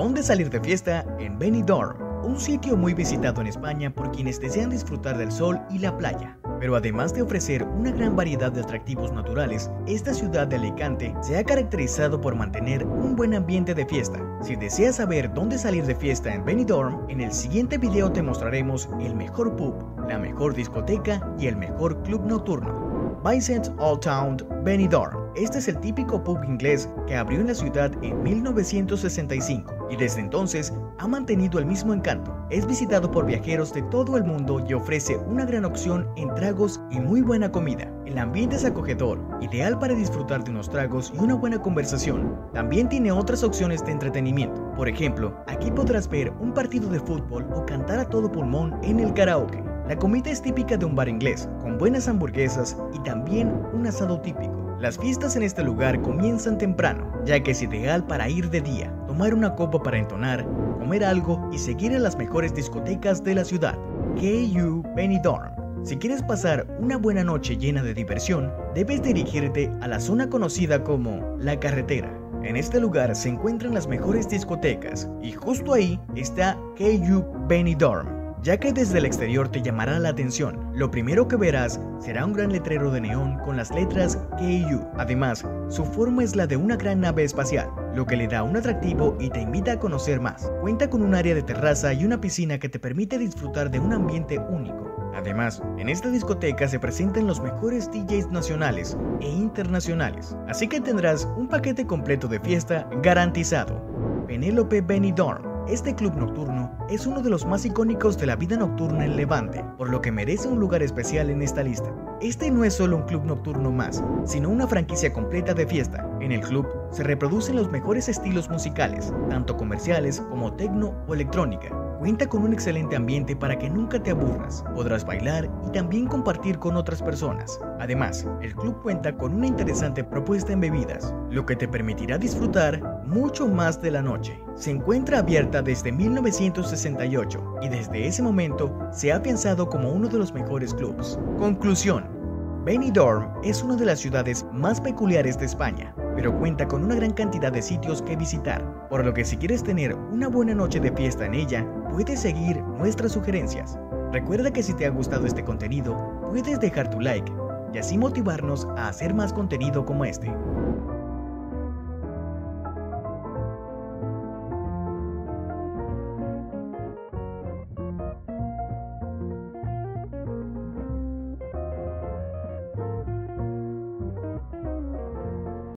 ¿Dónde salir de fiesta? En Benidorm, un sitio muy visitado en España por quienes desean disfrutar del sol y la playa. Pero además de ofrecer una gran variedad de atractivos naturales, esta ciudad de Alicante se ha caracterizado por mantener un buen ambiente de fiesta. Si deseas saber dónde salir de fiesta en Benidorm, en el siguiente video te mostraremos el mejor pub, la mejor discoteca y el mejor club nocturno. Vincent Old Town Benidorm este es el típico pub inglés que abrió en la ciudad en 1965 y desde entonces ha mantenido el mismo encanto. Es visitado por viajeros de todo el mundo y ofrece una gran opción en tragos y muy buena comida. El ambiente es acogedor, ideal para disfrutar de unos tragos y una buena conversación. También tiene otras opciones de entretenimiento. Por ejemplo, aquí podrás ver un partido de fútbol o cantar a todo pulmón en el karaoke. La comida es típica de un bar inglés, con buenas hamburguesas y también un asado típico. Las fiestas en este lugar comienzan temprano, ya que es ideal para ir de día, tomar una copa para entonar, comer algo y seguir en las mejores discotecas de la ciudad. KU Benidorm. Si quieres pasar una buena noche llena de diversión, debes dirigirte a la zona conocida como La Carretera. En este lugar se encuentran las mejores discotecas y justo ahí está KU Benidorm ya que desde el exterior te llamará la atención. Lo primero que verás será un gran letrero de neón con las letras KU. Además, su forma es la de una gran nave espacial, lo que le da un atractivo y te invita a conocer más. Cuenta con un área de terraza y una piscina que te permite disfrutar de un ambiente único. Además, en esta discoteca se presentan los mejores DJs nacionales e internacionales, así que tendrás un paquete completo de fiesta garantizado. Penélope Benidorm este club nocturno es uno de los más icónicos de la vida nocturna en Levante, por lo que merece un lugar especial en esta lista. Este no es solo un club nocturno más, sino una franquicia completa de fiesta. En el club se reproducen los mejores estilos musicales, tanto comerciales como tecno o electrónica, Cuenta con un excelente ambiente para que nunca te aburras. Podrás bailar y también compartir con otras personas. Además, el club cuenta con una interesante propuesta en bebidas, lo que te permitirá disfrutar mucho más de la noche. Se encuentra abierta desde 1968 y desde ese momento se ha pensado como uno de los mejores clubs. Conclusión. Benidorm es una de las ciudades más peculiares de España pero cuenta con una gran cantidad de sitios que visitar, por lo que si quieres tener una buena noche de fiesta en ella, puedes seguir nuestras sugerencias. Recuerda que si te ha gustado este contenido, puedes dejar tu like y así motivarnos a hacer más contenido como este.